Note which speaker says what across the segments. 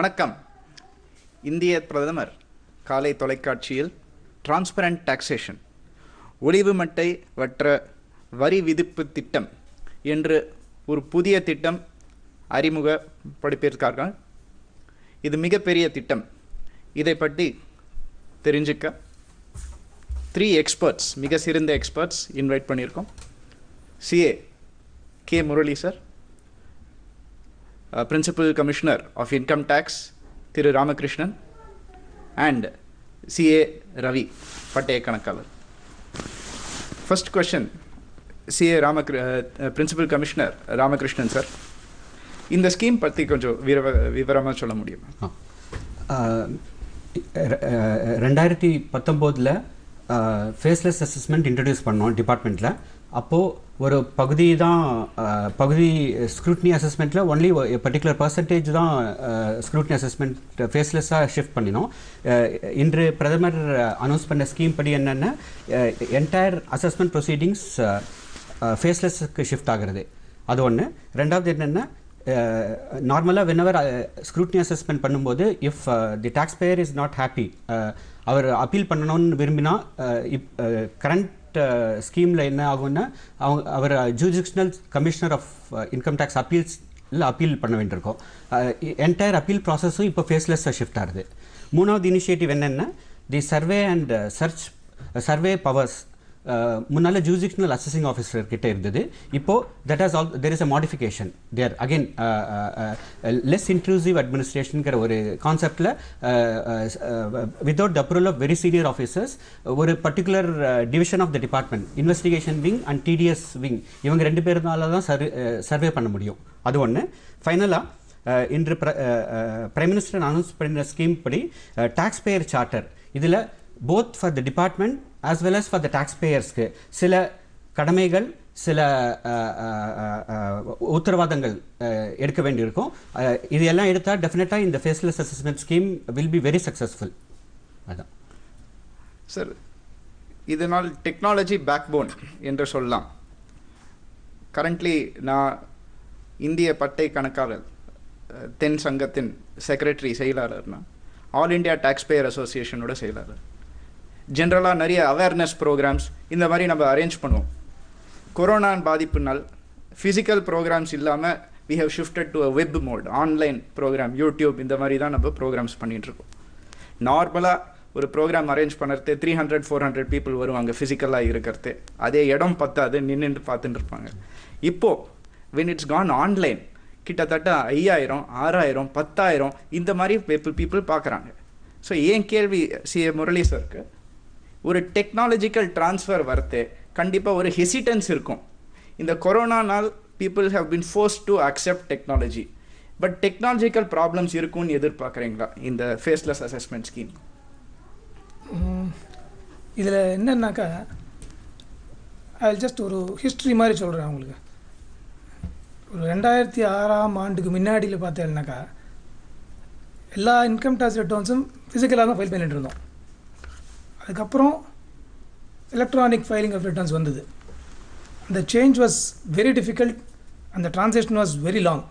Speaker 1: வணக்கம். இந்திய பிரதமர் காலை தொலைக்காட்சியில் டிரான்ஸ்பரண்ட் டாக்ஸேஷன் ஒளிவு மட்டை வற்ற வரி விதிப்பு திட்டம் என்று ஒரு புதிய திட்டம் அறிமுகப்படுத்தியிருக்கார்கள். இது மிகப்பெரிய திட்டம். இதை பற்றி தெரிஞ்சுக்க த்ரீ எக்ஸ்பர்ட்ஸ் மிக சிறந்த எக்ஸ்பர்ட்ஸ் இன்வைட் பண்ணியிருக்கோம். CA K Murali sir principal commissioner of income tax Thiru Ramakrishnan and CA Ravi பட்டய கணக்காளர். ஃபஸ்ட் கொஷின் சிஏ ராமகிரு பிரின்சிபல் கமிஷனர் ராமகிருஷ்ணன் சார் இந்த ஸ்கீம் பற்றி கொஞ்சம் விவர விவரமாக சொல்ல முடியுமா?
Speaker 2: ரெண்டாயிரத்தி பத்தொம்போதில் ஃபேஸ்லெஸ் அசஸ்மெண்ட் இன்ட்ரடியூஸ் பண்ணோம் டிபார்ட்மெண்ட்டில் அப்போது ஒரு பகுதி தான் பகுதி ஸ்க்ரூட்னி அசஸ்மெண்ட்டில் ஒன்லி பர்டிகுலர் பர்சன்டேஜ் தான் ஸ்க்ரூட்னி அசஸ்மெண்ட் ஃபேஸ்லெஸ்ஸாக ஷிஃப்ட் பண்ணினோம். இன்று பிரதமர் அனௌன்ஸ் பண்ண ஸ்கீம் படி என்னென்னா என்டையர் அசஸ்மெண்ட் ப்ரொசீடிங்ஸ் ஃபேஸ்லெஸ்ஸுக்கு ஷிஃப்ட் ஆகிறது. அது ஒன்று ரெண்டாவது என்னென்னா நார்மலாக வென்னவர் ஸ்க்ரூட்னி அசஸ்மெண்ட் பண்ணும்போது if the taxpayer is not happy our appeal பண்ணணும்னு விரும்பினா இப் கரண்ட் ஸ்கீமில் uh, என்ன ஆகும்னா அவங்க அவர் jurisdictional commissioner of income tax appeals இல்லை அப்பீல் பண்ண வேண்டியிருக்கும். என்டையர் அப்பீல் ப்ராசஸும் இப்போ ஃபேஸ்லெஸ்ஸாக ஷிஃப்ட் ஆகுது. மூணாவது இனிஷியேட்டிவ் என்னென்னா தி survey and search survey powers முன்னால் ஜூரிஸ்டிக்ஷனல் அசஸிங் ஆஃபீஸர் கிட்ட இருந்தது. இப்போ that as all there is a modification there again less inclusive அட்மினிஸ்ட்ரேஷனுங்கிற ஒரு கான்செப்டில் without the approval of very senior officers ஒரு particular division of the department investigation wing and TDS wing இவங்க ரெண்டு பேருனால தான் survey survey பண்ண முடியும். அது ஒன்று ஃபைனலாக இன்று பிரைம் மினிஸ்டர் அனௌன்ஸ் பண்ணின ஸ்கீம் படி டாக்ஸ் பேயர் சார்ட்டர் இதில் both for the department as well as for the டாக்ஸ்பேயர்ஸ்க்கு சில கடமைகள் சில உத்தரவாதங்கள் எடுக்க வேண்டியிருக்கும். இது எல்லாம் எடுத்தால் டெஃபினட்டாக இந்த faceless assessment scheme will be very successful அதான்.
Speaker 1: சார் இதனால் டெக்னாலஜி பேக்போன் என்று சொல்லலாம். கரண்ட்லி நான் இந்திய பட்டை கணக்காளர் தென் சங்கத்தின் செக்ரட்டரி செயலாளர்னா ஆல் இந்தியா டேக்ஸ்பேயர் அசோசியேஷனோட செயலாளர். ஜென்ரலாக நிறைய அவேர்னஸ் ப்ரோக்ராம்ஸ் இந்த மாதிரி நம்ம அரேஞ்ச் பண்ணுவோம். கொரோனா பாதிப்புனால் ஃபிசிக்கல் ப்ரோக்ராம்ஸ் இல்லாமல் we have shifted to a web mode online programme YouTube இந்த மாதிரி தான் நம்ம ப்ரோக்ராம்ஸ் பண்ணிகிட்ருக்கோம் நார்மலாக ஒரு ப்ரோக்ராம் அரேஞ்ச் பண்ணுறது three hundred four hundred people வருவாங்க ஃபிசிக்கலாக இருக்கிறது. அதே இடம் பத்தாது நின்றுட்டு பார்த்துட்டு இருப்பாங்க. இப்போது வென் இட்ஸ் கான் ஆன்லைன் கிட்டத்தட்ட ஐயாயிரம் ஆறாயிரம் பத்தாயிரம் இந்த மாதிரி பீப்புள் பீப்புள் பார்க்குறாங்க. ஸோ ஏன் கேள்வி சி முரளி சார்க்கு ஒரு டெக்னாலஜிக்கல் ட்ரான்ஸ்ஃபர் வரது. கண்டிப்பாக ஒரு ஹெசிடன்ஸ் இருக்கும். இந்த கொரோனானால் people have been forced to accept technology but technological problems இருக்கும்னு எதிர்பார்க்குறீங்களா? இந்த ஃபேஸ்லெஸ் அசஸ்மெண்ட் ஸ்கீம்
Speaker 3: இதில் என்னன்னாக்கா அது ஜஸ்ட் ஒரு ஹிஸ்ட்ரி மாதிரி சொல்கிறேன் உங்களுக்கு. ஒரு ரெண்டாயிரத்தி ஆறாம் ஆண்டுக்கு முன்னாடியில் பார்த்தேன்னாக்கா எல்லா இன்கம் டேக்ஸ் ரிட்டர்ன்ஸும் ஃபிசிக்கலாக தான் ஃபைல் பண்ணிட்டு இருந்தோம். அதுக்கப்புறம் எலக்ட்ரானிக் ஃபைலிங் ஆஃப் ரிட்டர்ன்ஸ் வந்தது. அந்த சேஞ்ச் வாஸ் வெரி டிஃபிகல்ட் அந்த transaction was very long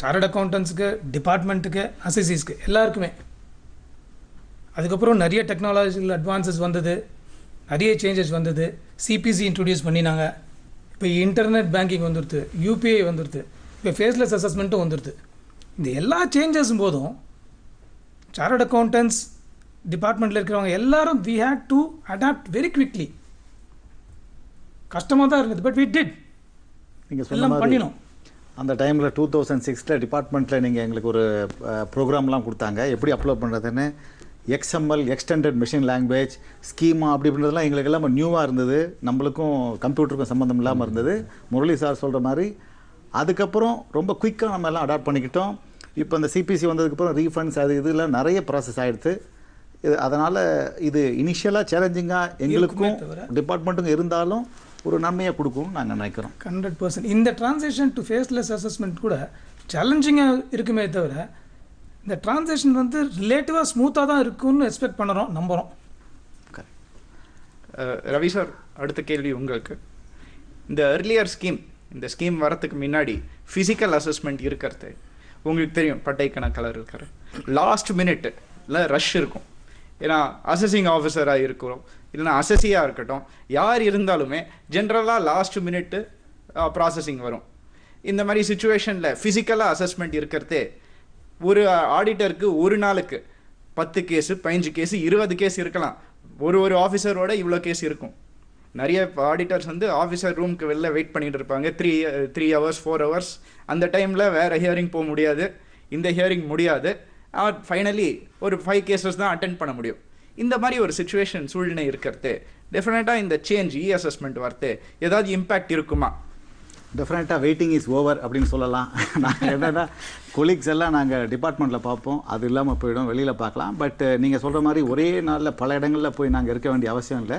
Speaker 3: chart அக்கௌண்டன்ஸுக்கு டிபார்ட்மெண்ட்டுக்கு அசிசிஸ்க்கு எல்லாருக்குமே. அதுக்கப்புறம் நிறைய டெக்னாலஜிக்கல் அட்வான்சஸ் வந்தது. நிறைய சேஞ்சஸ் வந்தது. சிபிசி இன்ட்ரடியூஸ் பண்ணினாங்க. இப்போ இன்டர்நெட் பேங்கிங் வந்துடுது யூபிஐ வந்துடுது இப்போ ஃபேஸ்லெஸ் அசஸ்மெண்ட்டும் வந்துடுது இந்த எல்லா சேஞ்சஸும் போதும் சார்ட் அக்கௌண்டன்ஸ் டிபார்ட்மெண்ட்டில் இருக்கிறவங்க எல்லாரும் we had to adapt very quickly கஷ்டமாக தான் இருந்தது பட் வி டிட்
Speaker 4: நீங்கள்
Speaker 3: எல்லாம் பண்ணினோம்.
Speaker 4: அந்த டைமில் டூ தௌசண்ட் சிக்ஸில் டிபார்ட்மெண்ட்டில் நீங்கள் எங்களுக்கு ஒரு ப்ரோக்ராம்லாம் கொடுத்தாங்க. எப்படி அப்லோட் பண்ணுறதுன்னு XML extended machine language schema அப்படி அப்படின்றதெல்லாம் எங்களுக்கு எல்லாம் நியூவாக இருந்தது. நம்மளுக்கும் கம்ப்யூட்டருக்கும் சம்மந்தம் இல்லாமல் இருந்தது. முரளி சார் சொல்கிற மாதிரி. அதுக்கப்புறம் ரொம்ப குயிக்காக நம்ம எல்லாம் அடாப்ட் பண்ணிக்கிட்டோம். இப்போ இந்த சிபிசி வந்ததுக்கப்புறம் ரீஃபண்ட்ஸ் அது இதெல்லாம் நிறைய ப்ராசஸ் ஆகிடுது இது அதனால் இது இனிஷியலாக சேலஞ்சிங்காக எங்களுக்கும்
Speaker 3: தவிர.
Speaker 4: டிபார்ட்மெண்ட்டுக்கும் இருந்தாலும் ஒரு நன்மையை கொடுக்கும்னு நாங்கள் நினைக்கிறோம்
Speaker 3: ஹண்ட்ரட் பர்சன்ட் இந்த டிரான்சேக்ஷன் டு ஃபேஸ்லெஸ் அசஸ்மெண்ட் கூட சேலஞ்சிங்காக இருக்குமே தவிர இந்த டிரான்சேக்ஷன் வந்து ரிலேட்டிவாக ஸ்மூத்தாக தான் இருக்கும்னு எக்ஸ்பெக்ட் பண்ணுறோம் நம்புகிறோம்
Speaker 1: ரவி சார் அடுத்த கேள்வி உங்களுக்கு. இந்த earlier ஸ்கீம் இந்த ஸ்கீம் வரத்துக்கு முன்னாடி ஃபிசிக்கல் அசஸ்மெண்ட் இருக்கிறது. உங்களுக்கு தெரியும் பட்டை கணக்காளர் இருக்காரு. லாஸ்ட் மினிட் இல்லை ரஷ் இருக்கும். ஏன்னா அசஸிங் ஆஃபீஸராக இருக்கிறோம் இல்லைன்னா அசஸியாக இருக்கட்டும். யார் இருந்தாலுமே ஜென்ரலாக லாஸ்ட் மினிட்டு ப்ராசஸிங் வரும். இந்த மாதிரி சுச்சுவேஷனில் ஃபிசிக்கலாக அசஸ்மெண்ட் இருக்கிறதே ஒரு ஆடிட்டருக்கு ஒரு நாளுக்கு பத்து கேஸு பதினஞ்சு கேஸு இருபது கேஸ் இருக்கலாம். ஒரு ஒரு ஆஃபீஸரோட இவ்வளோ கேஸ் இருக்கும். நிறைய ஆடிட்டர்ஸ் வந்து ஆஃபீஸர் ரூமுக்கு வெளில வெயிட் பண்ணிட்டு இருப்பாங்க. Three three hours four hours அந்த டைமில் வேறு ஹியரிங் போக முடியாது. இந்த ஹியரிங் முடியாது. ஃபைனலி ஒரு ஃபைவ் கேசஸ் தான் அட்டென்ட் பண்ண முடியும். இந்த மாதிரி ஒரு சுச்சுவேஷன் சூழ்நிலை இருக்கிறது. டெஃபினட்டாக இந்த சேஞ்ச் இ அசஸ்மெண்ட் வரது. ஏதாவது இம்பேக்ட் இருக்குமா?
Speaker 4: டெஃபினட்டாக வெயிட்டிங் இஸ் ஓவர் அப்படின்னு சொல்லலாம். நாங்கள் என்னென்னா கொலீக்ஸ் எல்லாம் நாங்கள் டிபார்ட்மெண்ட்டில் பார்ப்போம். அது இல்லாமல் போயிடும். வெளியில் பார்க்கலாம். பட் நீங்கள் சொல்கிற மாதிரி ஒரே நாளில் பல இடங்களில் போய் நாங்கள் இருக்க வேண்டிய அவசியம் இல்லை.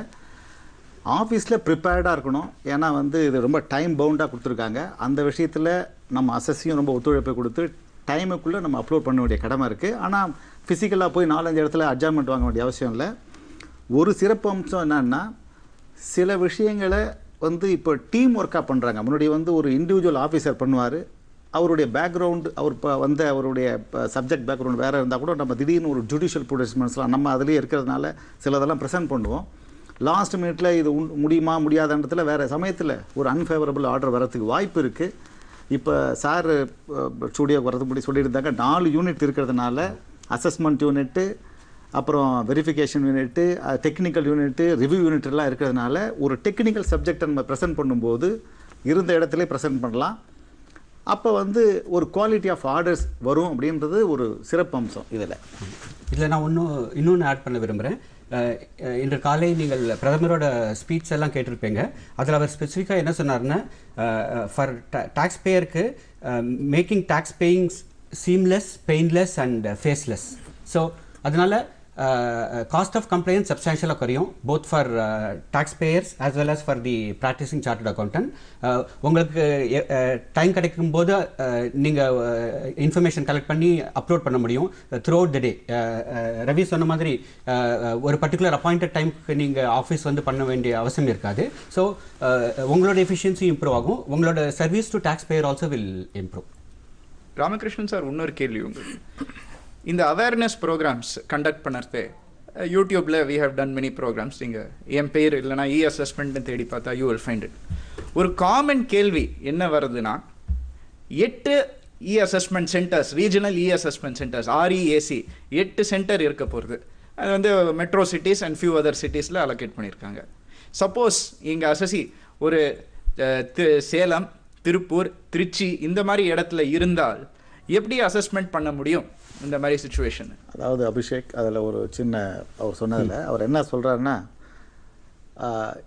Speaker 4: ஆஃபீஸில் ப்ரிப்பேர்டாக இருக்கணும். ஏன்னா வந்து இது ரொம்ப டைம் பவுண்டாக கொடுத்துருக்காங்க. அந்த விஷயத்தில் நம்ம அசஸையும் ரொம்ப ஒத்துழைப்பை கொடுத்து டைமுக்குள்ளே நம்ம அப்லோட் பண்ண வேண்டிய கடமை இருக்குது ஆனால் ஃபிசிக்கலாக போய் நாலஞ்சு இடத்துல அட்ஜாயின்மெண்ட் வாங்க வேண்டிய அவசியம் இல்லை. ஒரு சிறப்பு அம்சம் என்னன்னா சில விஷயங்களை வந்து இப்போ டீம் ஒர்க்காக பண்ணுறாங்க முன்னாடி வந்து ஒரு இண்டிவிஜுவல் ஆஃபீஸர் பண்ணுவார். அவருடைய பேக்ரவுண்டு அவர் இப்போ வந்து அவருடைய சப்ஜெக்ட் பேக்ரவுண்ட் வேறு இருந்தால் கூட நம்ம திடீர்னு ஒரு ஜுடிஷியல் ப்ரொடியூஸ்மெண்ட்ஸ்லாம் நம்ம அதிலே இருக்கிறதுனால சிலதெல்லாம் ப்ரெசென்ட் பண்ணுவோம். லாஸ்ட் மினிட்ல இது உண்- முடியுமா இடத்துல வேறு சமயத்தில் ஒரு அன்ஃபேவரபிள் ஆர்டர் வரத்துக்கு வாய்ப்பு இருக்குது இப்போ சார் ஸ்டூடியோக்கு வரதுக்கு முன்னாடி சொல்லியிருந்தாங்க நாலு யூனிட் இருக்கிறதுனால அசஸ்மெண்ட் யூனிட்டு அப்புறம் verification unit technical unit review unit எல்லாம் இருக்கிறதுனால ஒரு டெக்னிக்கல் சப்ஜெக்டை நம்ம ப்ரெசென்ட் பண்ணும்போது இருந்த இடத்துல ப்ரெசென்ட் பண்ணலாம். அப்போ வந்து ஒரு குவாலிட்டி ஆஃப் ஆர்டர்ஸ் வரும் அப்படின்றது ஒரு சிறப்பு அம்சம் இதில்.
Speaker 2: இதில் நான் ஒன்றும் இன்னொன்று ஆட் பண்ண விரும்புகிறேன் இன்று காலை நீங்கள் பிரதமரோட ஸ்பீச் எல்லாம் கேட்டிருப்பீங்க. அதில் அவர் ஸ்பெசிஃபிக்காக என்ன சொன்னார்னா for tax பேயருக்கு making tax payings seamless painless and faceless so அதனால் காஸ்ட் ஆஃப் கம்ப்ளைண்ட் சப்ஸ்டான்ஷியலாக குறையும் both for taxpayers as well as for the practising chartered accountant உங்களுக்கு uh, டைம் கிடைக்கும் போது uh, நீங்கள் இன்ஃபர்மேஷன் uh, கலெக்ட் பண்ணி அப்லோட் பண்ண முடியும் throughout the day Ravi சொன்ன மாதிரி ஒரு பர்டிகுலர் அப்பாயிண்டட் டைமுக்கு நீங்கள் ஆஃபீஸ் வந்து பண்ண வேண்டிய அவசியம் இருக்காது. ஸோ உங்களோட எஃபிஷியன்சி இம்ப்ரூவ் ஆகும். உங்களோட service to taxpayer also will improve
Speaker 1: Ramakrishnan sir இன்னொரு கேள்வி உங்களுக்கு. இந்த அவேர்னஸ் ப்ரோக்ராம்ஸ் கண்டக்ட் பண்ணுறது யூடியூப்பில் we have done many programmes நீங்கள் என் பேர் இல்லைனா இ அசஸ்மெண்ட்னு தேடி பார்த்தா யூ வில் ஃபைண்ட் இட் ஒரு காமன் கேள்வி என்ன வருதுன்னா எட்டு e assessment centres regional e assessment centres REAC எட்டு சென்டர் இருக்க போகிறது அது வந்து metro cities and few other சிட்டிஸில் allocate பண்ணியிருக்காங்க சப்போஸ் இங்கே அசசி ஒரு தி- சேலம் திருப்பூர் திருச்சி இந்த மாதிரி இடத்துல இருந்தால் எப்படி அசஸ்மெண்ட் பண்ண முடியும்? இந்த மாதிரி சுச்சுவேஷன்
Speaker 4: அதாவது அபிஷேக் அதில் ஒரு சின்ன அவர் சொன்னதில் அவர் என்ன சொல்கிறாருன்னா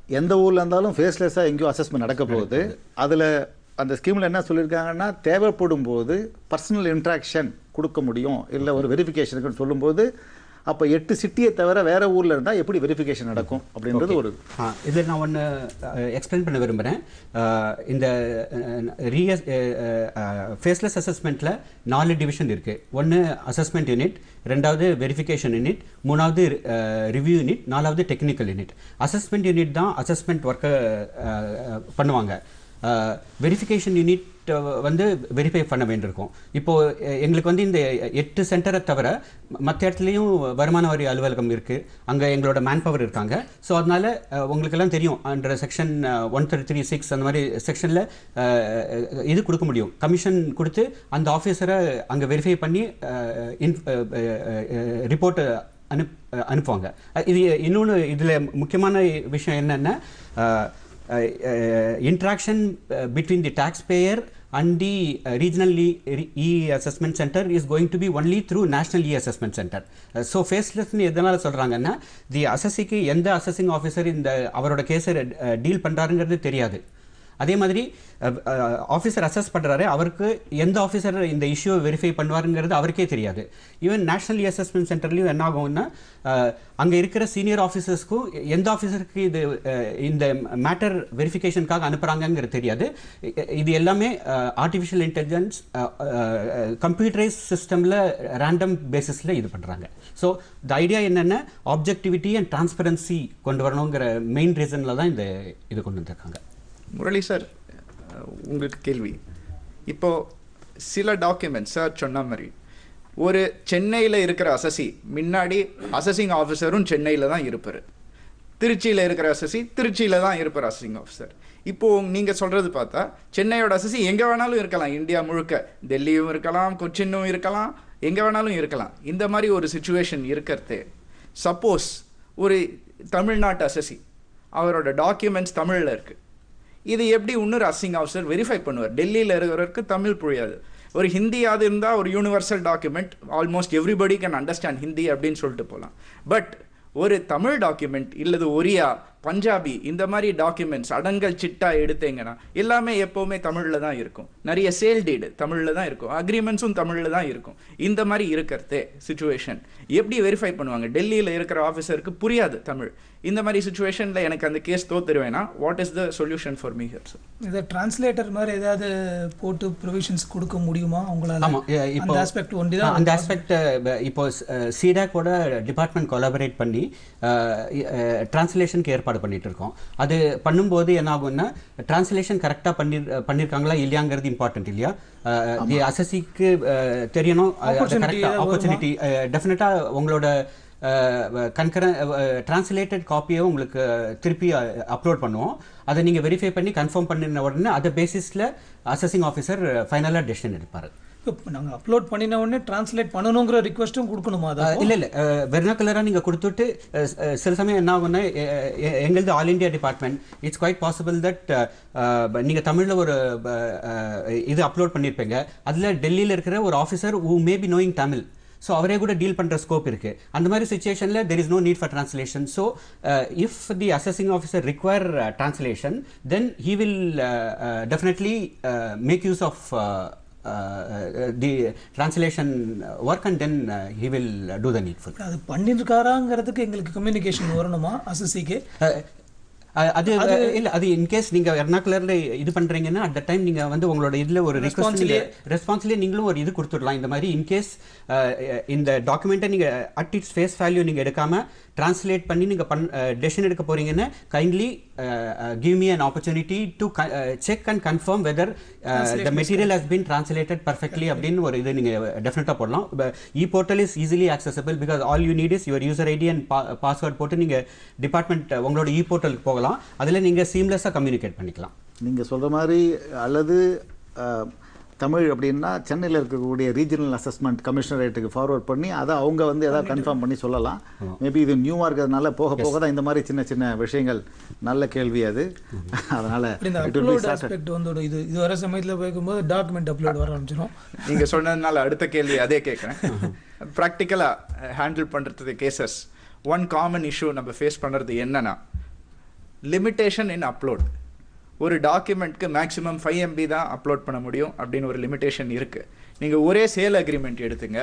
Speaker 4: எந்த ஊரில் இருந்தாலும் ஃபேஸ்லெஸ்ஸாக எங்கேயோ அசஸ்மெண்ட் நடக்க போகுது. அதில் அந்த ஸ்கீமில் என்ன சொல்லியிருக்காங்கன்னா தேவைப்படும் போது பர்சனல் இன்ட்ராக்ஷன் கொடுக்க முடியும். இல்லை ஒரு வெரிஃபிகேஷனுக்குன்னு சொல்லும்போது அப்போ எட்டு சிட்டியை தவிர வேற ஊரில் இருந்தால் எப்படி வெரிஃபிகேஷன் நடக்கும் அப்படின்றது ஒரு
Speaker 2: ஆ இதில் நான் ஒன்று எக்ஸ்பிளைன் பண்ண விரும்புகிறேன் இந்த ரீஎஸ் ஃபேஸ்லெஸ் அசஸ்மெண்ட்டில் நாலு டிவிஷன் இருக்குது ஒன்று அசஸ்மெண்ட் யூனிட் ரெண்டாவது வெரிஃபிகேஷன் யூனிட் மூணாவது ரிவ்யூ யூனிட் நாலாவது டெக்னிக்கல் யூனிட் அசஸ்மெண்ட் யூனிட் தான் அசஸ்மெண்ட் ஒர்க்கை பண்ணுவாங்க. வெரிஃபிகேஷன் யூனிட் வந்து வெரிஃபை பண்ண வேண்டியிருக்கும். இப்போது எங்களுக்கு வந்து இந்த எட்டு சென்டரை தவிர மற்ற இடத்துலையும் வருமான வரி அலுவலகம் இருக்குது அங்கே எங்களோட மேன் பவர் இருக்காங்க. ஸோ அதனால் உங்களுக்கெல்லாம் தெரியும். Under section one thirty three six அந்த மாதிரி செக்ஷனில் இது கொடுக்க முடியும். கமிஷன் கொடுத்து அந்த ஆஃபீஸரை அங்கே வெரிஃபை பண்ணி இன் ரிப்போர்ட்டு அனுப் அனுப்புவாங்க. இது இன்னொன்று இதில் முக்கியமான விஷயம் என்னென்னா interaction between between the taxpayer and the uh, regional e, e assessment center is going to be only through national e assessment center uh, so faceless எதனால சொல்றாங்கன்னா தி அசஸிக்கு எந்த அசஸிங் ஆஃபீஸர் இந்த அவரோட கேஸை டீல் பண்றாருங்கிறது தெரியாது அதே மாதிரி ஆஃபீஸர் அசஸ் பண்ணுறாரு அவருக்கு எந்த ஆஃபீஸர் இந்த இஷ்யூவை வெரிஃபை பண்ணுவாருங்கிறது அவருக்கே தெரியாது. ஈவன் நேஷனல் அசஸ்மெண்ட் சென்டர்லையும் என்ன ஆகும்னா அங்கே இருக்கிற சீனியர் ஆஃபீஸர்ஸ்க்கும் எந்த ஆஃபீஸருக்கு இது இந்த மேட்டர் வெரிஃபிகேஷனுக்காக அனுப்புகிறாங்கங்கிறது தெரியாது. இது எல்லாமே ஆர்டிஃபிஷியல் இன்டெலிஜென்ஸ் கம்ப்யூட்டரைஸ் சிஸ்டமில் ரேண்டம் பேசிஸில் இது பண்ணுறாங்க ஸோ த ஐடியா என்னென்ன ஆப்ஜெக்டிவிட்டி அண்ட் டிரான்ஸ்பரன்சி கொண்டு வரணுங்கிற மெயின் ரீசனில் தான் இந்த இது கொண்டு வந்திருக்காங்க.
Speaker 1: முரளி சார் உங்களுக்கு கேள்வி. இப்போ சில டாக்குமெண்ட்ஸ் சார் சொன்ன மாதிரி ஒரு சென்னையில் இருக்கிற அசசி முன்னாடி அசசிங் ஆஃபீஸரும் சென்னையில் தான் இருப்பார். திருச்சியில் இருக்கிற அசசி திருச்சியில் தான் இருப்பார் அசசிங் ஆஃபீஸர் இப்போது நீங்கள் சொல்கிறது பார்த்தா சென்னையோட அசசி எங்கே வேணாலும் இருக்கலாம் இந்தியா முழுக்க. டெல்லியும் இருக்கலாம் கொச்சினும் இருக்கலாம் எங்கே வேணாலும் இருக்கலாம். இந்த மாதிரி ஒரு சுச்சுவேஷன் இருக்கிறது. சப்போஸ் ஒரு தமிழ்நாட்டு அசசி அவரோட டாக்குமெண்ட்ஸ் தமிழில் இருக்குது இது எப்படி இன்னொரு அசிங் ஆஃபீஸர் வெரிஃபை பண்ணுவார்? டெல்லியில் இருக்கிறவருக்கு தமிழ் புரியாது. ஒரு ஹிந்தியாவது இருந்தால் ஒரு universal document almost everybody can understand Hindi அப்படின்னு சொல்லிட்டு போகலாம் பட் ஒரு தமிழ் டாக்குமெண்ட் இல்லது ஒரியா பஞ்சாபி இந்த மாதிரி டாக்குமெண்ட்ஸ் அடங்கல் சிட்டா எடுத்தீங்கன்னா எல்லாமே எப்போவுமே தமிழில் தான் இருக்கும். நிறைய சேல் டீடு தமிழில் தான் இருக்கும். அக்ரிமெண்ட்ஸும் தமிழில் தான் இருக்கும். இந்த மாதிரி இருக்கிறதே சுச்சுவேஷன் எப்படி வெரிஃபை பண்ணுவாங்க? டெல்லியில் இருக்கிற ஆஃபீஸருக்கு புரியாது தமிழ். இந்த மாதிரி சுச்சுவேஷனில் எனக்கு அந்த case தோத்துருவேன்னா what is the solution for me here
Speaker 3: இதை டிரான்ஸ்லேட்டர் மாதிரி ஏதாவது போட்டு ப்ரொவிஷன்ஸ் கொடுக்க முடியுமா? அவங்களால
Speaker 2: ஆமா எ- இப்போ
Speaker 3: அந்த ஆஸ்பெக்ட் ஒண்டி தான்
Speaker 2: அந்த ஆஸ்பெக்ட் இப்போ சிடாக்கோட டிபார்ட்மெண்ட் கொலாபரேட் பண்ணி டிரான்ஸ்லேஷனுக்கு ஏற்பாடு பண்ணிட்டு இருக்கோம் அது பண்ணும்போது என்ன ஆகும்னா டிரான்ஸ்லேஷன் கரெக்டாக பண்ணி பண்ணியிருக்காங்களா இல்லையாங்கிறது இம்பார்ட்டன்ட் இல்லையா? அசசிக்கு தெரியணும். ஆப்பர்ச்சுனிட்டி டெஃபினட்டாக உங்களோட கன்கர டிரான்ஸ்லேட்டட் காப்பியை உங்களுக்கு திருப்பி அப்லோட் பண்ணுவோம். அதை நீங்கள் வெரிஃபை பண்ணி கன்ஃபார்ம் பண்ணின உடனே அதை பேசிஸில் அசஸிங் ஆஃபீஸர் ஃபைனலாக டெசிஷன் எடுப்பார்.
Speaker 3: இப்போ நாங்கள் அப்லோட் பண்ணின உடனே டிரான்ஸ்லேட் பண்ணணுங்கிற ரிக்வஸ்ட்டும் கொடுக்கணுமா அதை
Speaker 2: அஹ் இல்ல இல்ல. வெர்னாக்குலராக நீங்கள் கொடுத்துட்டு சில சமயம் என்ன ஆகும்னா எங்களது all India department it's quite possible that நீங்கள் தமிழில் ஒரு இது அப்லோட் பண்ணியிருப்பீங்க அதில் டெல்லியில் இருக்கிற ஒரு officer who may be knowing Tamil so அவரே கூட டீல் பண்ணுற ஸ்கோப் இருக்கு. அந்த மாதிரி சுச்சுவேஷனில் there is no need for translation so if the assessing officer require translation then he will definitely make use of the translation work and then he will do the needful
Speaker 3: அது பண்ணியிருக்காராங்கிறதுக்கு எங்களுக்கு communication வரணுமா அசசிக்கு?
Speaker 2: அது இல்ல அது in case நீங்க எர்னாகுலர்ல இது பண்றீங்கன்னா அட் த டைம் நீங்க வந்து உங்களோட இதுல ஒரு நீங்க ரெஸ்பான்ஸ்லயே நீங்களும் ஒரு இது கொடுத்துடலாம். இந்த மாதிரி இன்கேஸ் இந்த டாக்குமெண்ட்டை நீங்க அட் இட்ஸ் ஃபேஸ் வேல்யூ நீங்க எடுக்காம டிரான்ஸ்லேட் பண்ணி நீங்க பண் டெசிஷன் எடுக்க போறீங்கன்னா kindly give me an opportunity to check and confirm whether the material has been translated perfectly அப்படின்னு ஒரு இது நீங்க டெஃபினட்டா போடலாம். E portal is easily accessible because all you need is your user ID and password போட்டு நீங்க department உங்களோட இ போர்ட்டலுக்கு போகலாம். அதில் நீங்க சீம்லெஸ்ஸாக கம்யூனிகேட் பண்ணிக்கலாம்.
Speaker 4: நீங்கள் சொல்கிற மாதிரி அல்லது தமிழ் அப்படின்னா சென்னையில் இருக்கக்கூடிய ரீஜனல் அசஸ்மெண்ட் கமிஷனரேட்டுக்கு ஃபார்வர்ட் பண்ணி அதை அவங்க வந்து எதாவது கன்ஃபார்ம் பண்ணி சொல்லலாம். மேபி இது நியூவாக இருக்கிறதுனால போக போக தான் இந்த மாதிரி சின்ன சின்ன விஷயங்கள் நல்ல கேள்வி அது. அதனால்
Speaker 3: வந்து இது இது வர சமயத்தில் போய்க்கும்போது டாக்குமெண்ட் அப்லோட் வர ஆரம்பிச்சிடும்
Speaker 1: நீங்க சொன்னதுனால அடுத்த கேள்வி அதே கேட்குறேன் ப்ராக்டிக்கலாக ஹேண்டில் பண்ணுறது கேசஸ் ஒன் காமன் இஷ்யூ நம்ம ஃபேஸ் பண்ணுறது என்னன்னா லிமிட்டேஷன் இன் அப்லோட் ஒரு டாக்குமெண்ட்க்கு மேக்ஸிமம் ஃபைவ் எம்பி தான் அப்லோட் பண்ண முடியும் அப்படின்னு ஒரு லிமிட்டேஷன் இருக்குது நீங்கள் ஒரே சேல் அக்ரிமெண்ட் எடுத்துங்க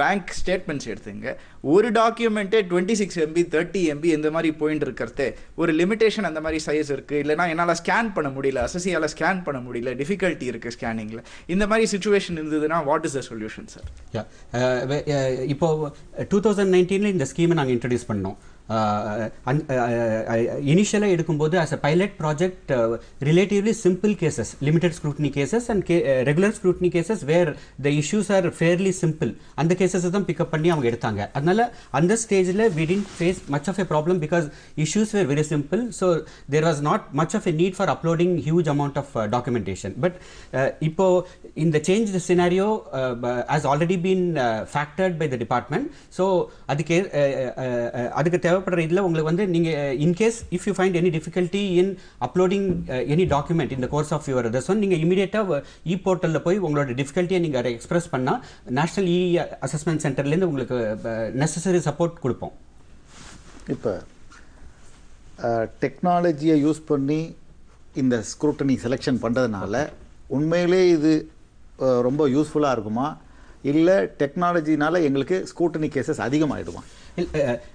Speaker 1: பேங்க் ஸ்டேட்மெண்ட்ஸ் எடுத்துங்க. ஒரு டாக்குமெண்ட்டே twenty six MB thirty MB இந்த மாதிரி போயிட்டு இருக்கிறது ஒரு லிமிட்டேஷன் அந்த மாதிரி சைஸ் இருக்குது இல்லைனா என்னால் ஸ்கேன் பண்ண முடியல அசசியால் ஸ்கேன் பண்ண முடியல டிஃபிகல்ட்டி இருக்குது ஸ்கேனிங்கில் இந்த மாதிரி சுச்சுவேஷன் இருந்ததுன்னா what is the solution sir
Speaker 2: இப்போது இப்போ டூ தௌசண்ட் நைன்டீனில் இந்த ஸ்கீமை நாங்கள் இன்ட்ரடியூஸ் பண்ணோம். இனிஷியலாக எடுக்கும்போது as a pilot project relatively simple cases limited scrutiny cases and K regular scrutiny cases where the issues are fairly simple அந்த கேசஸை தான் பிக்கப் பண்ணி அவங்க எடுத்தாங்க. அதனால அந்த ஸ்டேஜில் we face much of a problem because issues were very simple so there was not much of a need for uploading huge amount of documentation but இப்போ இந்த change scenario has already been factored by the department so அதுக்கு அதுக்கு தேவை அதுக்கு தேவைப்படுற இதில் உங்களுக்கு வந்து நீங்கள் in case if you find any difficulty in uploading any document இந்த கோர்ஸ் ஆஃப் யுவர் this நீங்கள் இமீடியட்டாக இ போர்ட்டலில் போய் உங்களோட டிஃபிகல்ட்டியை நீங்கள் அதை எக்ஸ்பிரஸ் பண்ணால் நேஷனல் இ அசஸ்மெண்ட் சென்டர்லேருந்து உங்களுக்கு நெசசரி சப்போர்ட் கொடுப்போம்.
Speaker 4: இப்போ டெக்னாலஜியை யூஸ் பண்ணி இந்த ஸ்க்ரூட்டனி செலெக்ஷன் பண்ணுறதுனால உண்மையிலே இது ரொம்ப யூஸ்ஃபுல்லாக இருக்குமா? இல்லை டெக்னாலஜினால் எங்களுக்கு ஸ்க்ரூட்டனி கேசஸ் அதிகமாகிடுமா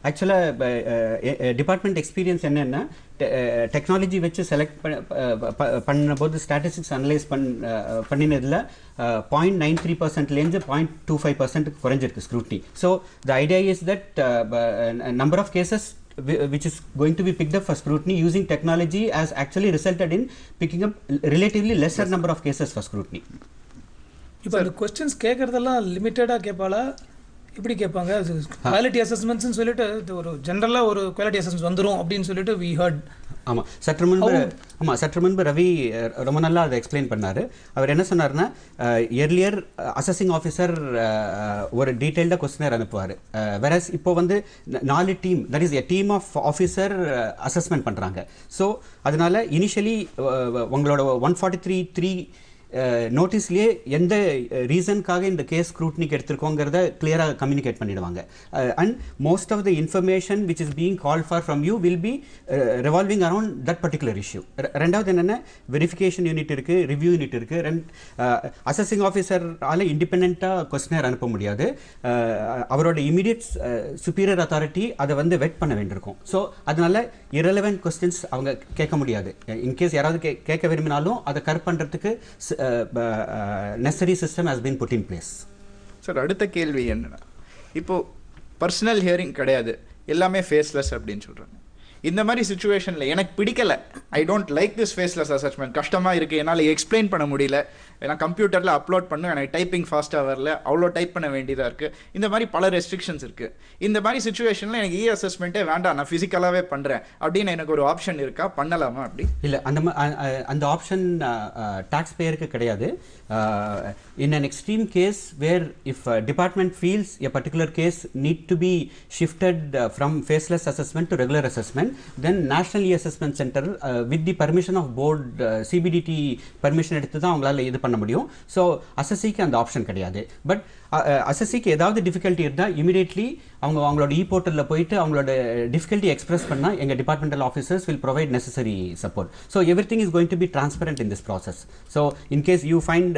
Speaker 2: ஆக்சுவலாக டிபார்ட்மெண்ட் எக்ஸ்பீரியன்ஸ் என்னென்னா டெக்னாலஜி வச்சு செலக்ட் பண்ண போது ஸ்டாட்டிஸ்டிக்ஸ் அனலைஸ் பண் பண்ணினதுல பாயிண்ட் நைன் த்ரீ பர்சன்ட்லேருந்து பாயிண்ட் டூ ஃபைவ் பர்சன்ட் குறைஞ்சிருக்கு scrutiny so the idea is that number of cases which is going to be picked up for scrutiny using technology has actually resulted in picking up relatively lesser number of cases for scrutiny.
Speaker 3: இப்போ questions கேட்குறதெல்லாம் லிமிட்டடாக கேட்பாளா எப்படி கேட்பாங்க. Quality அசஸ்மெண்ட்ஸ்னு சொல்லிட்டு ஒரு ஜென்ரலாக ஒரு குவாலிட்டி அசஸ்மெண்ட்ஸ் வந்துரும் அப்படின்னு சொல்லிட்டு வி ஹர்ட்
Speaker 2: ஆமா. சற்று முன்பு ஆமா சற்று முன்பு ரவி ரொம்ப நல்லா அதை எக்ஸ்பிளைன் பண்ணாரு. அவர் என்ன சொன்னார்னா எர்லியர் அசஸிங் ஆஃபீஸர் ஒரு டீட்டெயில்டாக கொஸ்டினர் அனுப்புவார். வெரஸ் இப்போ வந்து நாலு team that is a team of officer assessment பண்றாங்க. ஸோ அதனால இனிஷியலி உங்களோட ஒன் ஃபார்ட்டி த்ரீ த்ரீ நோட்டீஸ்லேயே எந்த ரீசனுக்காக இந்த கேஸ் ஸ்க்ரூட்னிக்கு எடுத்திருக்கோங்கிறத கிளியராக கம்யூனிகேட் பண்ணிடுவாங்க. And most of the information which is being called for from you will be revolving around that particular issue ரெண்டாவது என்னென்ன வெரிஃபிகேஷன் யூனிட் இருக்குது ரிவ்யூ யூனிட் இருக்குது ரெண்ட் அசஸிங் ஆஃபீஸரால் இண்டிபெண்ட்டாக கொஸ்டினர் அனுப்ப முடியாது. அவரோட இமீடியட் சுப்பீரியர் அத்தாரிட்டி அதை வந்து வெட் பண்ண வேண்டியிருக்கும். ஸோ அதனால் இரலவெண்ட் கொஸ்டின்ஸ் அவங்க கேட்க முடியாது. இன்கேஸ் யாராவது கே கேட்க விரும்பினாலும் அதை கரெக்ட் பண்ணுறதுக்கு necessary system has been put in place
Speaker 1: sir அடுத்த கேள்வி என்னென்னா இப்போது பர்சனல் ஹியரிங் கிடையாது. எல்லாமே ஃபேஸ்லெஸ் அப்படின்னு சொல்கிறாங்க இந்த மாதிரி சுச்சுவேஷனில் எனக்கு பிடிக்கல. I don't like this faceless assessment கஷ்டமாக இருக்குது என்னால் எக்ஸ்பிளைன் பண்ண முடியல. ஏன்னா கம்ப்யூட்டரில் அப்லோட் பண்ணும். எனக்கு டைப்பிங் ஃபாஸ்ட்டாக வரல. அவ்வளோ டைப் பண்ண வேண்டியதாக இருக்குது இந்த மாதிரி பல ரெஸ்ட்ரிக்ஷன்ஸ் இருக்குது இந்த மாதிரி சுச்சுவேஷனில் எனக்கு இ அசஸ்மெண்ட்டே வேண்டாம். நான் ஃபிசிக்கலாகவே பண்ணுறேன் அப்படின்னு எனக்கு ஒரு ஆப்ஷன் இருக்கா? பண்ணலாமா அப்படி?
Speaker 2: இல்லை அந்த அந்த ஆப்ஷன் டாக்ஸ் பேயருக்கு கிடையாது. In an extreme case where if a department feels a particular case need to be shifted uh, from faceless assessment to regular assessment then national e-assessment center uh, with the permission of board uh, cbdt permission எடுத்து தான் அவங்களால இது பண்ண முடியும் so அசஸிக்கு அந்த option கிடையாது but அசஸிக்கு ஏதாவது difficulty இருந்தால் இமீடியட்லி அவங்க அவங்களோட இ போர்ட்டலில் போயிட்டு அவங்களோட டிஃபிகல்ட்டி எக்ஸ்பிரஸ் பண்ணால் எங்கள் departmental officers will provide necessary support so everything is going to be transparent in this process so in case you find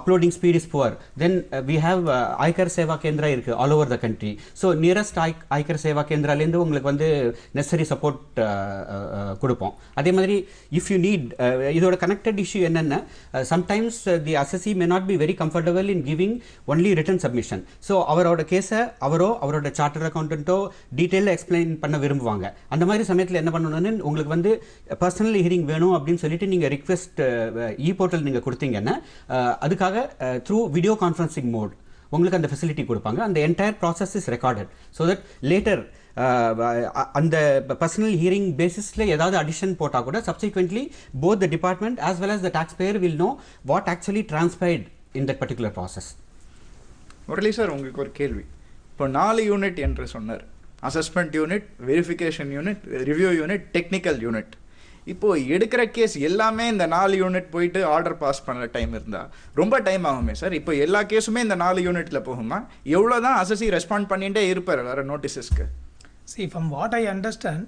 Speaker 2: uploading speed is poor then we have Aaykar Seva Kendra இருக்குது all over the country so nearest ஐ ஐக்கர் சேவா கேந்திராலேருந்து உங்களுக்கு வந்து necessary support கொடுப்போம். அதே மாதிரி if you need இதோட connected issue என்னென்ன sometimes the assessee may not be very comfortable in giving only return submission so அவரோட கேஸை அவரோ அவரோட சார்ட்டர் அக்கௌண்டன்ட்டோ டீட்டெயிலில் எக்ஸ்பிளைன் பண்ண விரும்புவாங்க. அந்த மாதிரி சமயத்தில் என்ன பண்ணணும்னு உங்களுக்கு வந்து பர்சனல் ஹியரிங் வேணும் அப்படின்னு சொல்லிட்டு நீங்கள் ரிக்வெஸ்ட் இ போர்ட்டல் நீங்கள் கொடுத்தீங்கன்னா அதுக்காக த்ரூ வீடியோ கான்ஃபரன்சிங் மோட் உங்களுக்கு அந்த ஃபெசிலிட்டி கொடுப்பாங்க. அந்த entire process is recorded so that later அந்த பர்சனல் ஹியரிங் பேசிஸில் ஏதாவது அடிஷன் போட்டால் கூட subsequently both the department as well as the taxpayer will know what actually transpired in that particular process
Speaker 1: Murali sir உங்களுக்கு ஒரு கேள்வி. இப்போ நாலு யூனிட் என்று சொன்னார். Assessment unit verification unit review unit technical unit இப்போது எடுக்கிற கேஸ் எல்லாமே இந்த நாலு யூனிட் போயிட்டு ஆர்டர் பாஸ் பண்ண டைம் இருந்தால் ரொம்ப டைம் ஆகுமே சார் இப்போ எல்லா கேஸுமே இந்த நாலு யூனிட்டில் போகுமா? எவ்வளோ தான் அசசி ரெஸ்பாண்ட் பண்ணிட்டே இருப்பார் வர நோட்டீஸஸ்க்கு
Speaker 3: see from what I understand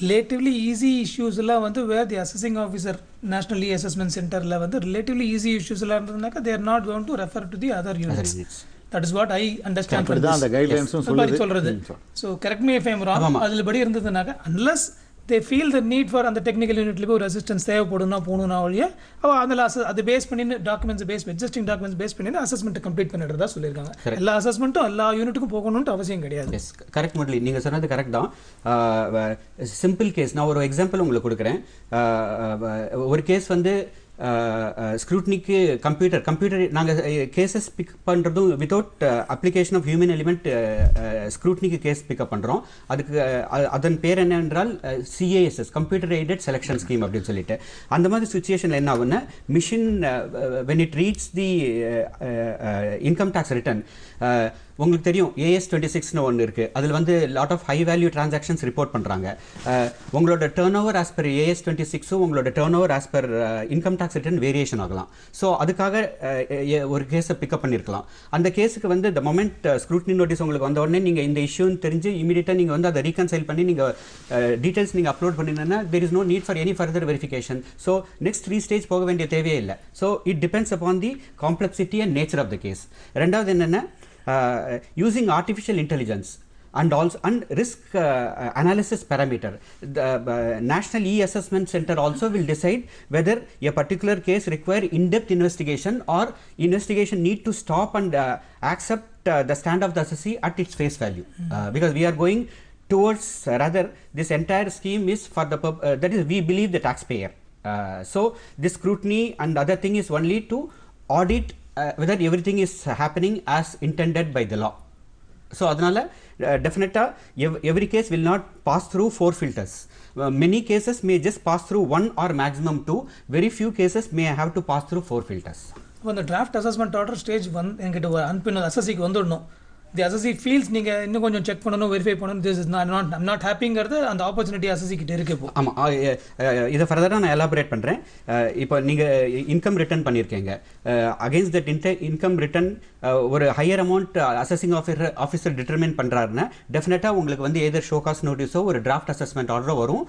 Speaker 3: relatively easy இஷ்யூஸ்லாம் வந்து where the assessing officer national e assessment சென்டரில் வந்து ரிலேட்டிவ்லி ஈஸி இஷ்யூஸ்லாம் இருந்ததுனாக்கா there not gone to refer to the
Speaker 2: other units.
Speaker 3: That
Speaker 4: is what I understand
Speaker 3: சொல்றது. So correct me if I'm
Speaker 2: wrong.
Speaker 3: அதில் படி இருந்ததுனாக்கா unless they feel the need for அந்த technical யூனிட்ல போய் ஒரு அசிஸ்டன்ஸ் தேவைப்படும்னா போகணும்னா வழியே அவள் அதில் அச அது பேஸ் பண்ணி documents base existing documents base பண்ணி அசஸ்மெண்ட் கம்ப்ளீட் பண்ணிடுறதா சொல்லியிருக்காங்க. எல்லா அசஸ்மெண்ட்டும் எல்லா யூனிட்டுக்கும் போகணும்னு அவசியம் கிடையாது.
Speaker 2: கரெக்ட் முரளி. நீங்கள் சொன்னது கரெக்ட் தான். சிம்பிள் கேஸ் நான் ஒரு எக்ஸாம்பிள் உங்களுக்கு கொடுக்குறேன். ஒரு கேஸ் வந்து ஸ்க்ரூட்னிக்கு கம்ப்யூட்டர் கம்ப்யூட்டர் நாங்கள் கேசஸ் பிக் பண்ணுறதும் without application of human element ஸ்க்ரூட்னிக்கு case pickup பண்ணுறோம் அதுக்கு அதன் பேர் என்னென்றால் CASS computer aided selection scheme அப்படின்னு சொல்லிட்டு. அந்த மாதிரி சுச்சுவேஷனில் என்ன ஆகுன்னா machine when it reach the income tax return உங்களுக்கு தெரியும் ஏஎஸ் டுவெண்ட்டி சிக்ஸ்னு ஒன்று இருக்குது அதில் வந்து lot of high value transactions report பண்ணுறாங்க உங்களோட turn over as per AS twenty சிக்ஸும் உங்களோட turn over as per income tax return variation ஆகலாம். ஸோ அதுக்காக ஒரு கேஸை பிக்கப் பண்ணியிருக்கலாம் அந்த கேஸுக்கு வந்து த மொமெண்ட் ஸ்க்ரூட்னி நோட்டீஸ் உங்களுக்கு வந்த உடனே நீங்கள் இந்த இஷ்யூன்னு தெரிஞ்சு இமீடியட்டாக நீங்கள் வந்து அதை ரீகன்சைல் பண்ணி நீங்கள் டீட்டெயில்ஸ் நீங்கள் அப்லோட் பண்ணினா there is no need for any further verification so next three stage போக வேண்டிய தேவையே இல்லை. So it depends upon the complexity and nature of the case ரெண்டாவது என்னென்ன uh, using artificial intelligence and also and risk uh, analysis parameter. The uh, national e assessment center also will decide whether a particular case require in depth investigation or investigation need to stop and uh, accept uh, the stand of the assessee at its face value. Mm because we are going towards uh, rather this entire scheme is for the that is we believe the taxpayer. So this scrutiny and other thing is only to audit uh, whether everything is happening as intended by the law. So அதனால் டெஃபினட்டாக எவ் every case will not pass through four filters many cases may just pass through one or maximum two very few cases may have to pass through four filters
Speaker 3: இப்போ இந்த draft assessment order stage வந்து என்கிட்ட அனுப்பின அசஸிக்கு வந்துடணும். தி அசசி feels நீங்கள் இன்னும் கொஞ்சம் check பண்ணணும் வெரிஃபை பண்ணணும். This is not not I'm not ஹாப்பிங்கிறது அந்த ஆப்பர்ச்சுனிட்டி அசசி கிட்ட இருக்கு இப்போ.
Speaker 2: ஆமாம் இதை ஃபர்தராக நான் எலாபரேட் பண்ணுறேன் இப்போ நீங்கள் இன்கம் ரிட்டர்ன் பண்ணியிருக்கீங்க அகேன்ஸ்ட் தட் இன்ட இன்கம் ரிட்டர்ன் ஒரு higher amount assessing officer officer determine பண்ணுறாருன்னா டெஃபினட்டாக உங்களுக்கு வந்து எதர் ஷோகாஸ் நோட்டீஸோ ஒரு டிராஃப்ட் அசஸ்மெண்ட் ஆர்டரோ வரும்.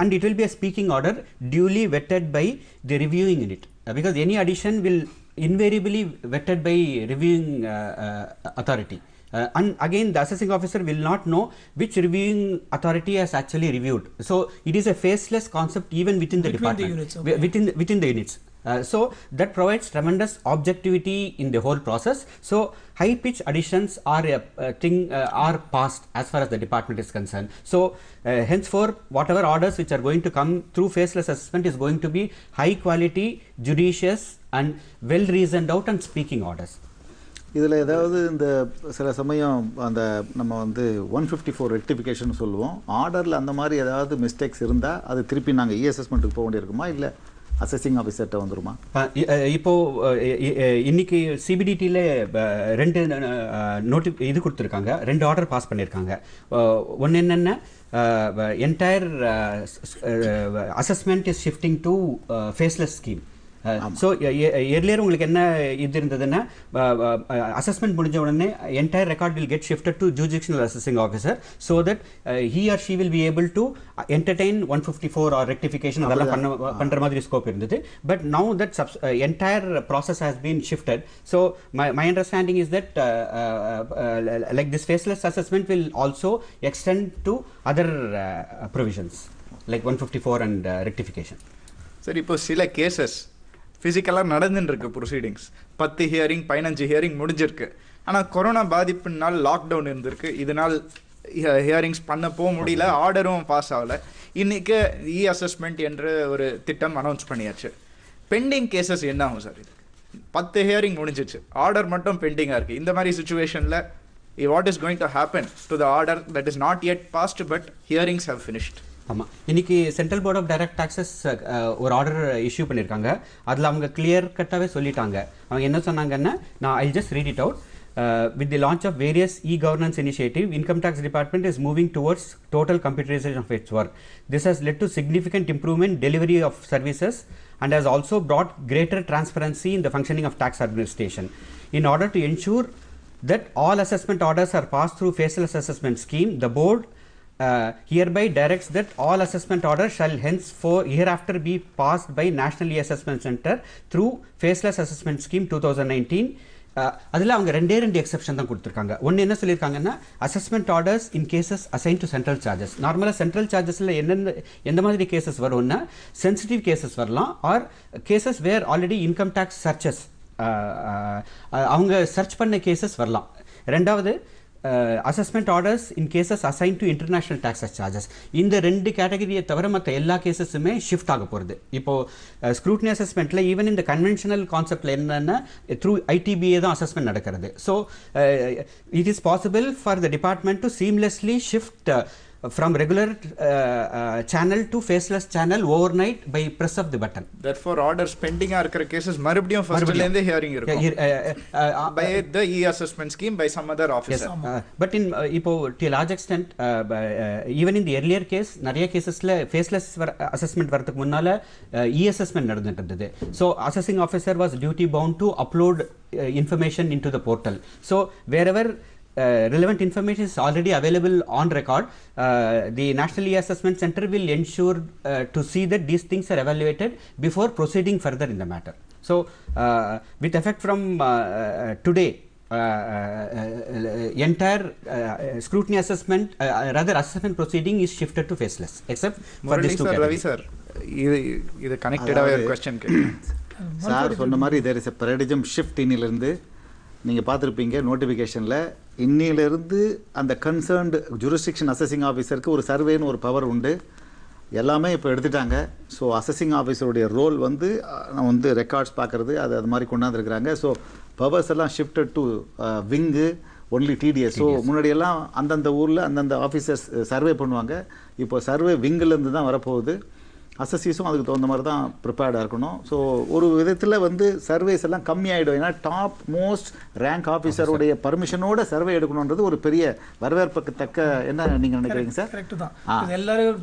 Speaker 2: And it will be a speaking order duly vetted by the reviewing in it because any addition will invariably vetted by reviewing uh, uh, authority. Uh, and again, the assessing officer will not know which reviewing authority has actually reviewed. So it is a faceless concept even within the
Speaker 3: Between the
Speaker 2: department,
Speaker 3: units, okay.
Speaker 2: within the, within the units. Uh, so that provides tremendous objectivity in the whole process. So high pitch additions are a, a thing uh, are passed as far as the department is concerned. So uh, henceforth, whatever orders which are going to come through faceless assessment is going to be high quality, judicious, and well reasoned out and speaking orders.
Speaker 4: இதில் ஏதாவது இந்த சில சமயம் அந்த நம்ம வந்து one fifty four rectification சொல்லுவோம். ஆர்டரில் அந்த மாதிரி ஏதாவது மிஸ்டேக்ஸ் இருந்தால் அது திருப்பி நாங்கள் இஎஸ்எஸ்மெண்ட்டுக்கு போக வேண்டியிருக்குமா? இல்லை அசஸிங் ஆஃபீஸர்கிட்ட வந்துருமா?
Speaker 2: இப்போது இப்போ இன்னைக்கு சிபிடிடியில் ரெண்டு நோட்டி இது கொடுத்துருக்காங்க. ரெண்டு ஆர்டர் பாஸ் பண்ணியிருக்காங்க. ஒன்று என்னென்ன entire assessment is shifting to faceless scheme so earlier உங்களுக்கு என்ன இது இருந்ததுன்னா அசஸ்மெண்ட் முடிஞ்ச உடனே entire record will get shifted to jurisdictional assessing officer so that he or she will be able to entertain one fifty four or rectification அதெல்லாம் பண்ண பண்ணுற மாதிரி ஸ்கோப் இருந்தது. But now that subs entire process has been shifted so my my understanding is that like this faceless assessment will also extend to other provisions like one fifty four and rectification
Speaker 1: சரி இப்போ சில cases ஃபிசிக்கலாக நடந்துன்னு இருக்கு proceedings பத்து hearing பதினஞ்சு hearing முடிஞ்சிருக்கு. ஆனால் corona பாதிப்புனால் lockdown இருந்திருக்கு. இதனால் ஹியரிங்ஸ் பண்ண போக முடியல ஆர்டரும் பாஸ் ஆகலை. இன்றைக்கி இ அசஸ்மெண்ட் என்ற ஒரு திட்டம் அனௌன்ஸ் பண்ணியாச்சு. பெண்டிங் கேசஸ் என்ன ஆகும் சார் இது பத்து ஹியரிங் முடிஞ்சிச்சு. ஆர்டர் மட்டும் பெண்டிங்காக இருக்குது இந்த மாதிரி சுச்சுவேஷனில் what is going to happen to the order that is not yet passed but hearings have finished
Speaker 2: ஆமாம் இன்னைக்கு central board of direct taxes ஒரு ஆர்டர் இஷ்யூ பண்ணியிருக்காங்க அதில் அவங்க கிளியர் கட்டாகவே சொல்லிட்டாங்க அவங்க என்ன சொன்னாங்கன்னா நான் I just read it out with the launch of various e-governance initiative, Income Tax Department is moving towards total computerization of its work. This has led to significant improvement delivery of services and has also brought greater transparency in the functioning of tax administration. In order to ensure that all assessment orders are passed through faceless assessment scheme, the board uh, hereby directs that all assessment orders shall henceforth hereafter be passed by National E-Assessment Center through Faceless Assessment Scheme 2019. Uh, அதில் அவங்க ரெண்டே ரெண்டு exception தான் கொடுத்துருக்காங்க. ஒன்று என்ன சொல்லியிருக்காங்கன்னா assessment orders in cases assign to central charges நார்மலாக சென்ட்ரல் சார்ஜஸில் என்னென்ன எந்த மாதிரி கேசஸ் வரும்னா சென்சிட்டிவ் கேசஸ் வரலாம் or cases where already income tax searches அவங்க சர்ச் பண்ண கேசஸ் வரலாம். ரெண்டாவது assessment orders in cases assign to international taxes charges இந்த ரெண்டு கேட்டகரியை தவிர மற்ற எல்லா கேசஸுமே ஷிஃப்ட் ஆக போகிறது இப்போது ஸ்க்ரூட்னி அசஸ்மெண்ட்டில் ஈவன் இந்த கன்வென்ஷனல் கான்செப்டில் என்னென்னா த்ரூ ஐடிபிஏ தான் அசஸ்மெண்ட் நடக்கிறது. So it is possible for the department to seamlessly shift from regular uh, uh, channel to faceless channel overnight by press of the button.
Speaker 1: therefore orders pending ஆ இருக்கிற cases மறுபடியும் ஃபர்ஸ்ட்ல இருந்து hearing இருக்கும்
Speaker 2: uh, uh, uh,
Speaker 1: by the e assessment scheme by some other
Speaker 2: Yes,
Speaker 1: officer
Speaker 2: uh, but in uh, இப்போ to a large extent uh, uh, even in the earlier case நிறைய கேசஸ்ல faceless assessment வரதுக்கு முன்னால assessment நடந்துட்டு இருந்தது so assessing officer was duty bound to upload information into the portal so wherever Uh, relevant information is already available on record. Uh, the National E-Assessment Center will ensure uh, to see that these things are evaluated before proceeding further in the matter. So, uh, with effect from uh, uh, today, uh, uh, uh, entire uh, scrutiny assessment, uh, rather assessment proceeding is shifted to faceless, except for
Speaker 1: Murali
Speaker 2: these two
Speaker 1: sir
Speaker 2: Ravi.
Speaker 1: Sir இது இது கனெக்டடாகவே ஒரு question
Speaker 4: sir சொன்ன மாதிரி there is a பெரடிஜம் shift இன்னிலிருந்து நீங்கள் பார்த்துருப்பீங்க நோட்டிஃபிகேஷனில் இன்னிலிருந்து அந்த கன்சர்ன்டு ஜுரிஸ்டிக்ஷன் அசஸிங் ஆஃபீஸருக்கு ஒரு சர்வேன்னு ஒரு பவர் உண்டு. எல்லாமே இப்போ எடுத்துட்டாங்க. ஸோ அசஸிங் ஆஃபீஸருடைய ரோல் வந்து நான் வந்து ரெக்கார்ட்ஸ் பார்க்குறது அது அது மாதிரி கொண்டாந்துருக்குறாங்க. ஸோ பவர்ஸ் எல்லாம் shifted to wing only TDS so முன்னாடியெல்லாம் அந்தந்த ஊரில் அந்தந்த ஆஃபீஸர்ஸ் சர்வே பண்ணுவாங்க. இப்போ சர்வே விங்கிலேருந்து தான் வரப்போகுது. அசஸிஸும் அதுக்கு தகுந்த மாதிரி தான் ப்ரிப்பேர்டாக இருக்கணும். ஸோ ஒரு விதத்தில் வந்து சர்வேஸ் எல்லாம் கம்மியாயிடும். ஏன்னா டாப் மோஸ்ட் ரேங்க் ஆஃபீஸருடைய பர்மிஷனோட சர்வே எடுக்கணுன்றது ஒரு பெரிய வரவேற்புத்தக்க என்ன நீங்கள் நினைக்கிறீங்க சார்?
Speaker 3: கரெக்ட் தான். எல்லாரும்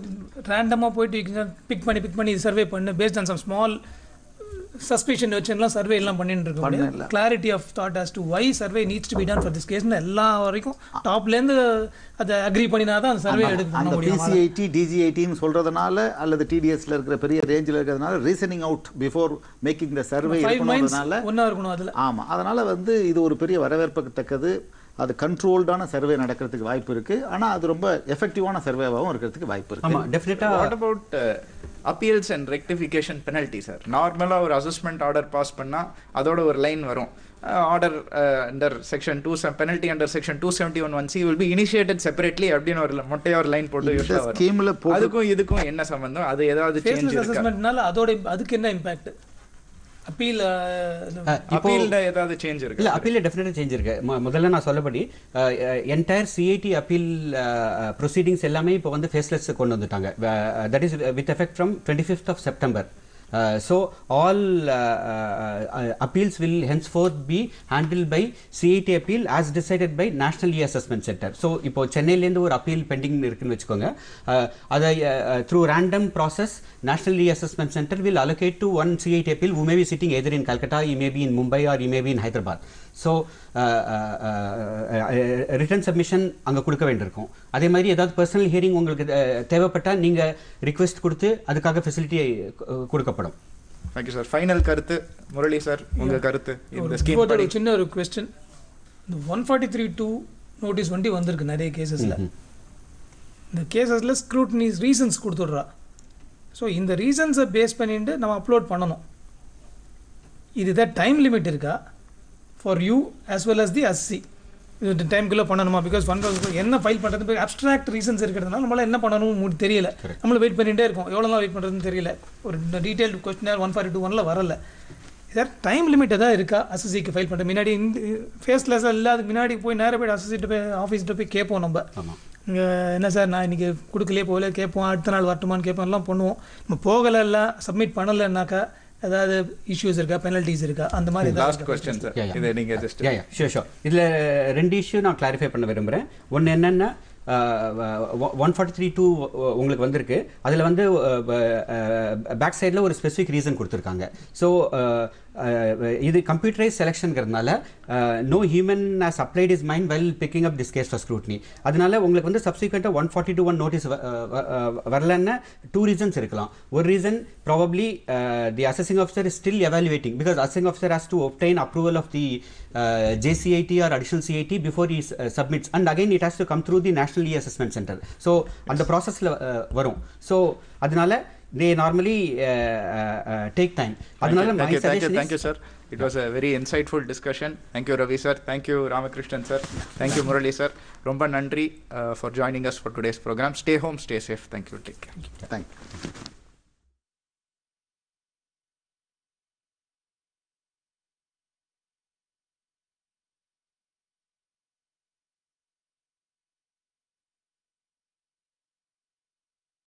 Speaker 3: ரேண்டமாக போயிட்டு பிக் பண்ணி பிக் பண்ணி சர்வே பண்ணு based on some small suspicion வச்சுலாம் சர்வே எல்லாம் பண்ணிட்டு இருக்க முடியாது. Clarity of thought as to why survey needs to be done for this கேஸ்னு எல்லா வரைக்கும் டாப்லேருந்து அதை அக்ரி பண்ணினா தான் அந்த சர்வே எடுக்க
Speaker 4: அந்த
Speaker 3: முடியும்.
Speaker 4: பிசிஐடி டிஜிஐடின்னு சொல்றதுனால அல்லது டிடிஎஸ்ல இருக்கிற பெரிய ரேஞ்சில் இருக்கிறதுனால reasoning out before making
Speaker 3: the survey
Speaker 4: இருக்கணுன்றதுனால
Speaker 3: ஒன்றா இருக்கணும் அதில்.
Speaker 4: ஆமா. அதனால வந்து இது ஒரு பெரிய வரவேற்புத்தக்கது அது கண்ட்ரோல்டான சர்வே நடக்கிறதுக்கு வாய்ப்பு இருக்கு. ஆனா அது ரொம்ப எஃபெக்டிவான சர்வேவாகவும் இருக்கிறதுக்கு வாய்ப்பு இருக்கு.
Speaker 2: ஆமாம் டெஃபினட்டாக
Speaker 1: what about appeals and rectification penalty sir நார்மலாக ஒரு அசஸ்மெண்ட் ஆர்டர் பாஸ் பண்ணால் அதோட ஒரு லைன் வரும். Order under section two penalty under section two seventy one one C will be initiated separately அப்படின்னு ஒரு மொட்டையா ஒரு லைன் போட்டு.
Speaker 4: ஸ்கீம்ல
Speaker 1: அதுக்கும் இதுக்கும் என்ன சம்பந்தம்? அது ஏதாவது சேஞ்ச்
Speaker 3: அதோட அதுக்கு என்ன இம்பாக்ட் அப்பீல்
Speaker 2: இப்போ
Speaker 1: அப்பீல்ல ஏதாவது சேஞ்ச் இருக்கு?
Speaker 2: இல்லை அப்பீலில் சேஞ்ச் இருக்கு. முதல்ல நான் சொல்லபடி என்டையர் சிஐடி அப்பீல் ப்ரொசீடிங்ஸ் எல்லாமே இப்போ வந்து ஃபேஸ்லெஸ் கொண்டு வந்துட்டாங்க. That is with effect from twenty fifth of September so all appeals will henceforth be handle by CIT appeal as decided by national e assessment centre so இப்போ சென்னையிலேருந்து ஒரு appeal pending இருக்குன்னு வச்சுக்கோங்க. Uh, அதை through random process national e assessment centre will allocate to one CIT appeal who may be sitting either in Calcutta, Mumbai E be in Hyderabad so written submission அங்கே கொடுக்க வேண்டியிருக்கும். அதே மாதிரி ஏதாவது personal hearing உங்களுக்கு தேவைப்பட்டால் நீங்கள் ரிக்வெஸ்ட் கொடுத்து அதுக்காக ஃபெசிலிட்டி கொடுக்கப்படும்.
Speaker 1: தேங்க்யூ சார் ஃபைனல் கருத்து முரளி சார் உங்க கருத்து இந்த ஸ்கீம் படி.
Speaker 3: சின்ன ஒரு கொஸ்டின் இந்த one forty three two notice வண்டி வந்திருக்கு நிறைய கேசஸில் இந்த கேசஸில் ஸ்க்ரூட்னிஸ் ரீசன்ஸ் கொடுத்துட்றா. ஸோ இந்த ரீசன்ஸை பேஸ் பண்ணிட்டு நம்ம அப்லோட் பண்ணணும். இதுதான் டைம் லிமிட் இருக்கா? For you as well as the assessee இது டைம்குள்ளே பண்ணணுமா? பிகாஸ் ஒன் என்ன ஃபைல் பண்ணுறது அப்ட்ராக்ட் ரீசன்ஸ் இருக்கிறதுனால நம்மளால என்ன பண்ணணும் தெரியல. நம்மள வெயிட் பண்ணிகிட்டே இருக்கோம். எவ்வளோ நாள் வெயிட் பண்ணுறதுன்னு தெரியல. ஒரு detail questionnaire one forty two ஒனில் வரல. இதாக டைம் லிமிட் எதாவது இருக்கா? அசசிக்கு ஃபைல் பண்ணுறது முன்னாடி இந்த ஃபேஸ்லெஸ் இல்லாத முன்னாடி போய் நேராக போய் அசசிட்டு போய் ஆஃபீஸ்கிட்ட போய் கேட்போம் நம்ம. இங்கே என்ன சார் நான் இன்றைக்கி கொடுக்கலையே போகல கேட்போம். அடுத்த நாள் வரட்டுமான்னு கேட்போம். எல்லாம் பண்ணுவோம். நம்ம போகலை இல்லை சப்மிட் பண்ணலைன்னாக்கா ஏதாவது இஷ்யூஸ் இருக்கா பெனல்ட்டிஸ் இருக்கா அந்த மாதிரி
Speaker 1: லாஸ்ட்?
Speaker 2: Question sir.
Speaker 1: இதை நீங்க just
Speaker 2: yeah yeah sure sure இதில் ரெண்டு இஷ்யூ நான் கிளாரிஃபை பண்ண விரும்புகிறேன் ஒன்று என்னென்னா ஒன் ஃபார்ட்டி த்ரீ டூ உங்களுக்கு வந்திருக்கு. அதில் வந்து பேக் சைடில் ஒரு ஸ்பெசிஃபிக் ரீசன் கொடுத்துருக்காங்க. ஸோ இது computerise செலெக்ஷனுங்கிறதுனால no human has applied his mind well picking up this case for scrutiny அதனால உங்களுக்கு வந்து சப்சிக்வெண்ட்டாக one forty two one notice வரலன்னு டூ ரீசன்ஸ் இருக்கலாம். ஒரு reason probably the assessing officer is still evaluating because assessing officer has to obtain approval of the uh, JCIT or additional CIT before he uh, submits. And again it has to come through the National E-Assessment Center. So அந்த ப்ராசஸில் வரும். So அதனால they normally uh, uh, uh, take time. அதனால my
Speaker 1: thank you, thank you,
Speaker 2: suggestion
Speaker 1: thank you,
Speaker 2: is
Speaker 1: sir. It was a very insightful discussion. Thank you, Ravi, sir. Thank you, Ramakrishnan, sir. Thank you, Murali, sir. ரொம்ப நன்றி uh, for joining us for today's program. Stay home, stay safe. Thank you. Take care.
Speaker 4: Thank you